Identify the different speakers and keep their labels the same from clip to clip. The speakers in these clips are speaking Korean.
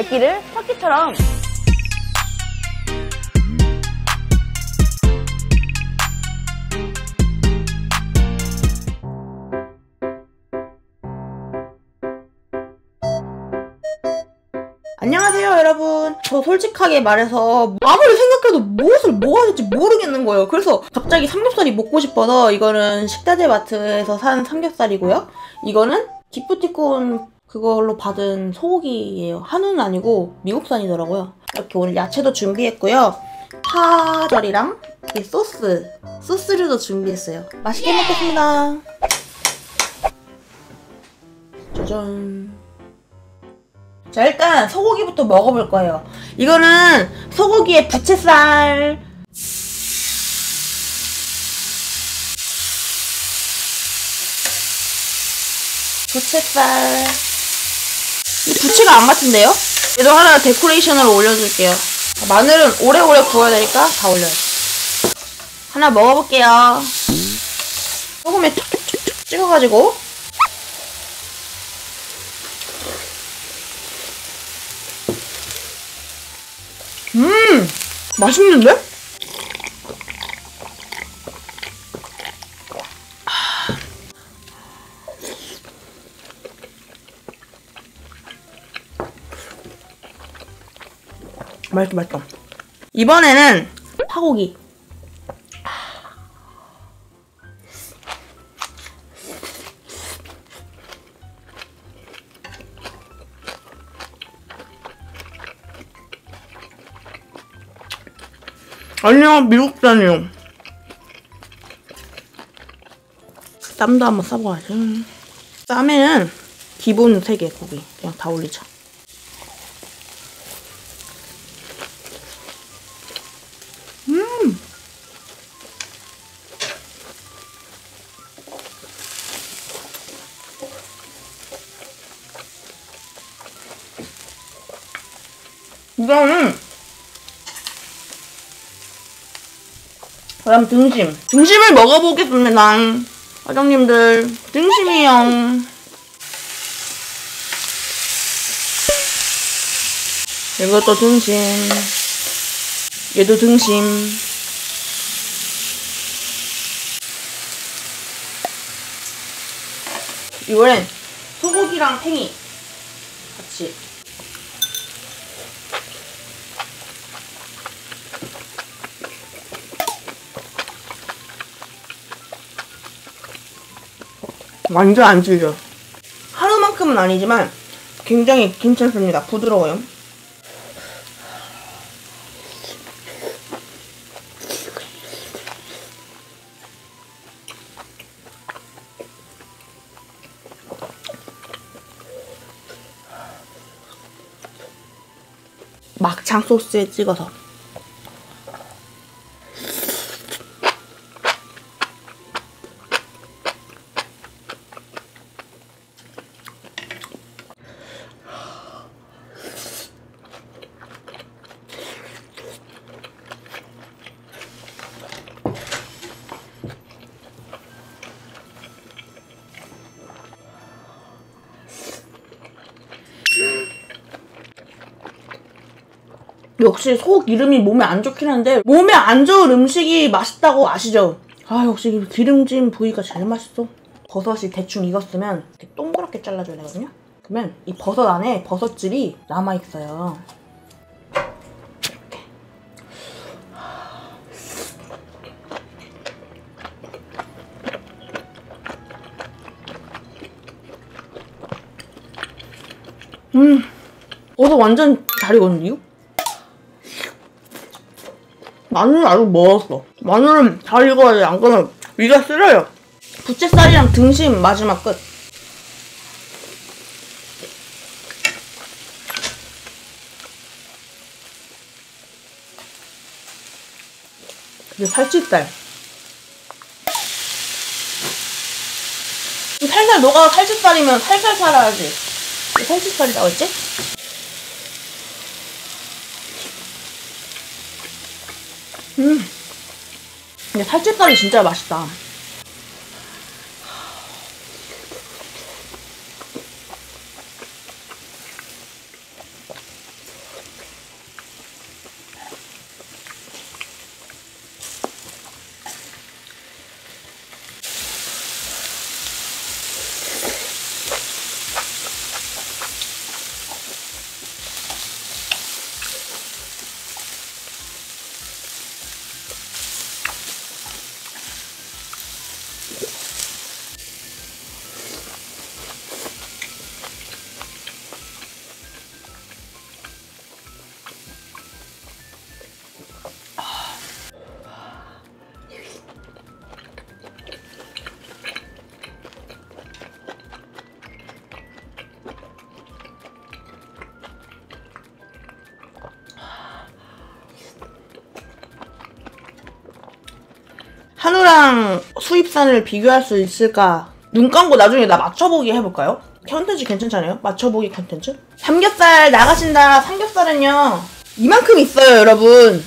Speaker 1: 맵기를 터키처럼.
Speaker 2: 안녕하세요 여러분. 저 솔직하게 말해서 아무리 생각해도 무엇을 먹어야 될지 모르겠는 거예요. 그래서 갑자기 삼겹살이 먹고 싶어서 이거는 식자재 마트에서 산 삼겹살이고요. 이거는 기프티콘 그걸로 받은 소고기예요. 한우는 아니고 미국산이더라고요. 이렇게 오늘 야채도 준비했고요. 파절이랑 이 소스 소스류도 준비했어요. 맛있게 먹겠습니다. 짜잔. 자 일단 소고기부터 먹어볼 거예요. 이거는 소고기에 부채살. 부채살. 이 부채가 안 같은데요? 얘도 하나 데코레이션으로 올려줄게요. 마늘은 오래오래 구워야 되니까 다 올려요. 하나 먹어볼게요. 소금에 툭툭툭 찍어가지고 음 맛있는데? 맛있다 맛있다 이번에는 파고기. 아니요 미국산이요. 쌈도 한번 싸봐야지. 쌈에는 기본 3개 고기. 그냥 다 올리자 이거는 그다음 등심. 등심을 먹어보겠습니다. 과장님들 등심이요. 이것도 등심. 얘도 등심. 이번엔 소고기랑 팽이 같이 완전 안 질려. 하루만큼은 아니지만 굉장히 괜찮습니다. 부드러워요. 막창 소스에 찍어서 역시 소 기름이 몸에 안 좋긴 한데 몸에 안 좋은 음식이 맛있다고 아시죠? 아 역시 기름진 부위가 제일 맛있어 버섯이 대충 익었으면 이렇게 동그랗게 잘라줘야 되거든요 그러면 이 버섯 안에 버섯질이 남아있어요 음 버섯 완전 잘 익었는데요? 마늘은 아주 멀었어. 마늘은 잘 익어야 돼. 안 그러면 위가 쓰려요. 부채살이랑 등심 마지막 끝. 이게 살치살. 살살 너가 살치살이면 살살 살아야지. 살치살이라고 했지? 음. 근데 살치살이 진짜 맛있다. 한우랑 수입산을 비교할 수 있을까? 눈 감고 나중에 나 맞춰보기 해볼까요? 컨텐츠 괜찮잖아요? 맞춰보기 컨텐츠? 삼겹살 나가신다. 삼겹살은요. 이만큼 있어요, 여러분.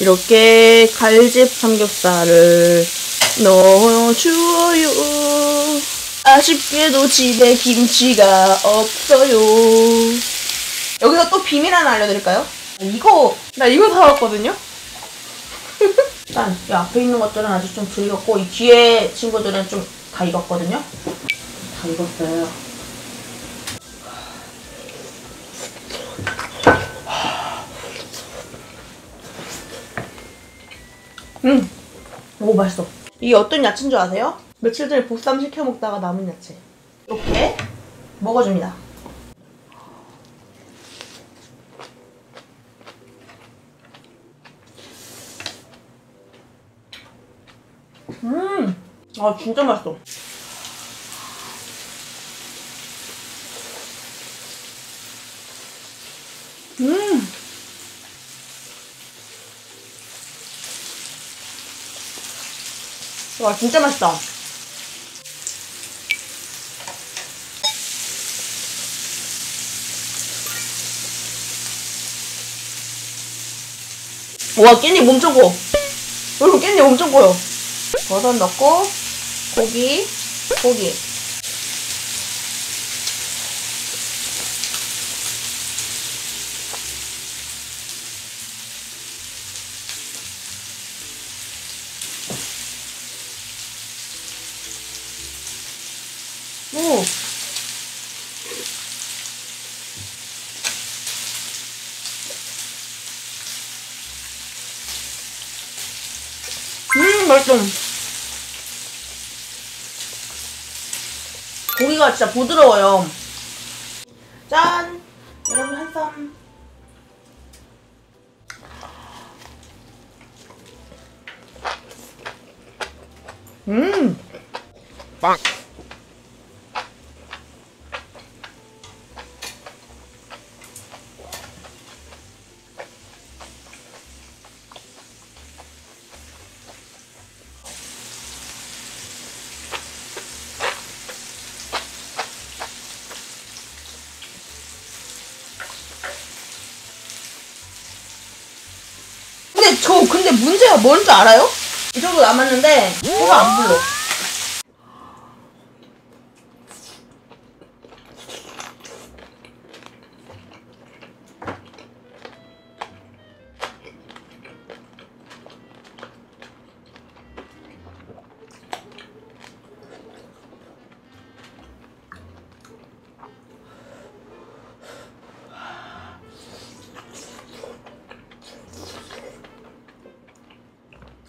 Speaker 2: 이렇게 갈집 삼겹살을 넣어주어요. 아쉽게도 집에 김치가 없어요. 여기서 또 비밀 하나 알려드릴까요? 이거 나 이거 사왔거든요. 일단 이 앞에 있는 것들은 아직 좀 덜 익었고 이 뒤에 친구들은 좀 다 익었거든요. 다 익었어요. 음, 오 맛있어. 이게 어떤 야채인 줄 아세요? 며칠 전에 보쌈 시켜 먹다가 남은 야채. 이렇게 먹어줍니다. 음, 아 진짜 맛있어. 음. 와 진짜 맛있다. 와 깻잎 엄청 커. 여러분 깻잎 엄청 커요. 버섯 넣고 고기 고기. 오. 음, 맛있어. 고기가 진짜 부드러워요. 짠! 여러분, 한 쌈. 음!
Speaker 1: 빵.
Speaker 2: 근데 저 근데 문제가 뭔 줄 알아요? 이 정도 남았는데 배가 안 불러.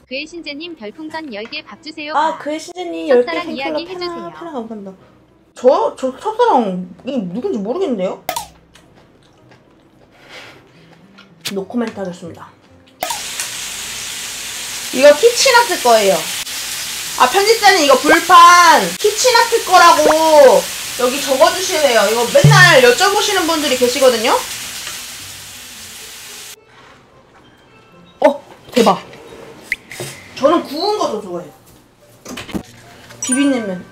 Speaker 3: 그의 신재님 별풍선 10개 밥 주세요.
Speaker 2: 아, 그의 신재님 10개
Speaker 3: 첫사랑 이야기
Speaker 2: 하나,
Speaker 3: 해주세요.
Speaker 2: 하나 감사합니다. 저, 저 첫사랑 이 누군지 모르겠는데요? 노코멘트 하겠습니다. 이거 키친아트 거예요. 아, 편집자님 이거 불판 키친아트 거라고 여기 적어주시래요. 이거 맨날 여쭤보시는 분들이 계시거든요? 어, 대박. 저는 구운 거 더 좋아해요. 비빔냉면.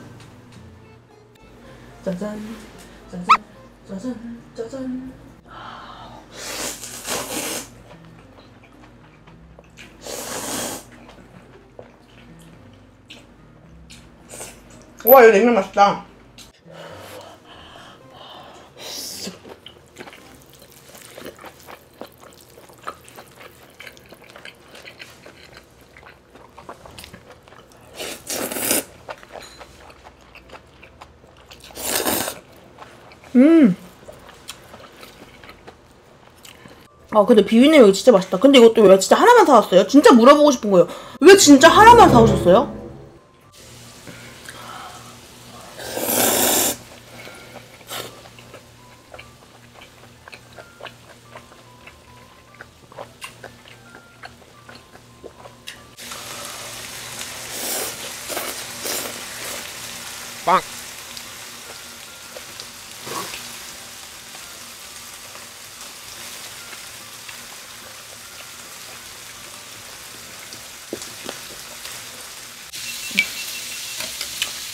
Speaker 2: 짜잔, 짜잔, 짜잔, 짜잔. 와, 이거 냉면 맛있다. 아 근데 비빔냉면 이거 진짜 맛있다. 근데 이것도 왜 진짜 하나만 사왔어요? 진짜 물어보고 싶은 거예요. 왜 진짜 하나만 사오셨어요?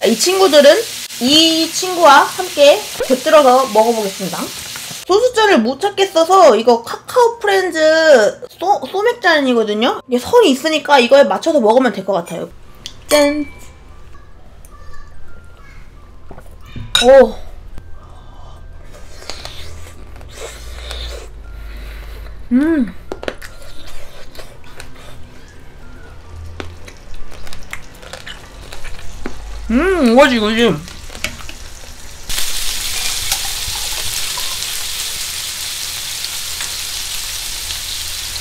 Speaker 2: 이 친구들은 이 친구와 함께 곁들여서 먹어보겠습니다. 소주잔을 못 찾겠어서 이거 카카오 프렌즈 소, 소맥잔이거든요? 이게 선이 있으니까 이거에 맞춰서 먹으면 될 것 같아요. 짠! 오! 음! 거지, 이거지.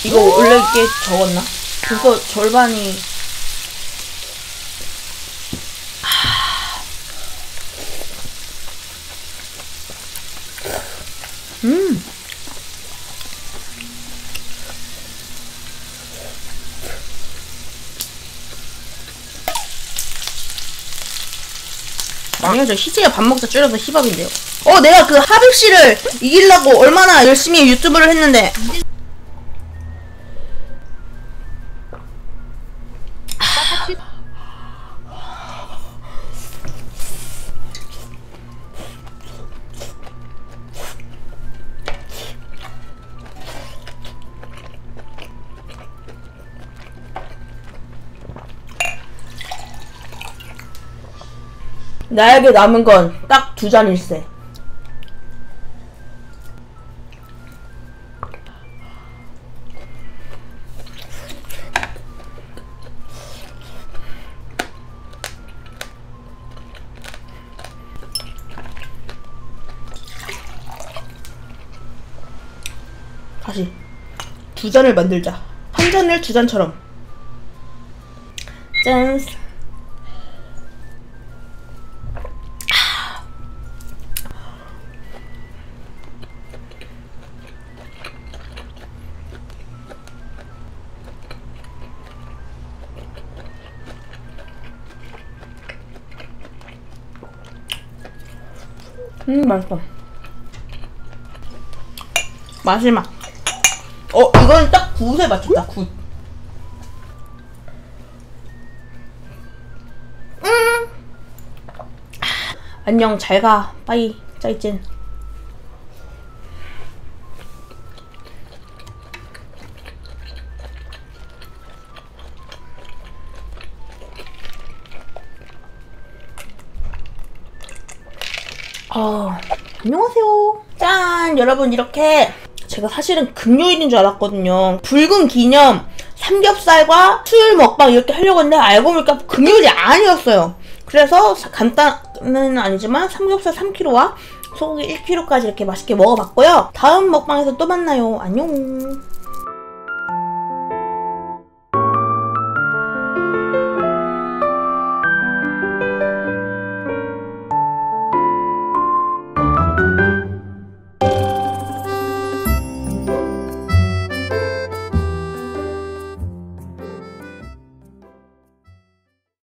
Speaker 2: 이거 원래 이게 적었나? 벌써 절반이. 음. 아니요, 저 희재가 밥 먹자 줄여서 희밥인데요. 어, 내가 그 하빅 씨를 이기려고 얼마나 열심히 유튜브를 했는데. 나에게 남은 건 딱 두 잔일세. 다시 두 잔을 만들자. 한 잔을 두 잔처럼. 짠. 음 맛있어. 마지막. 어 이건 딱 굿에 맞췄다 굿. 음. 안녕 잘가. 빠이 짜이찐 아, 안녕하세요. 짠! 여러분, 이렇게 제가 사실은 금요일인 줄 알았거든요. 붉은 기념 삼겹살과 수율 먹방 이렇게 하려고 했는데 알고 보니까 금요일이 아니었어요. 그래서 사- 간단은 아니지만 삼겹살 3kg와 소고기 1kg까지 이렇게 맛있게 먹어봤고요. 다음 먹방에서 또 만나요. 안녕.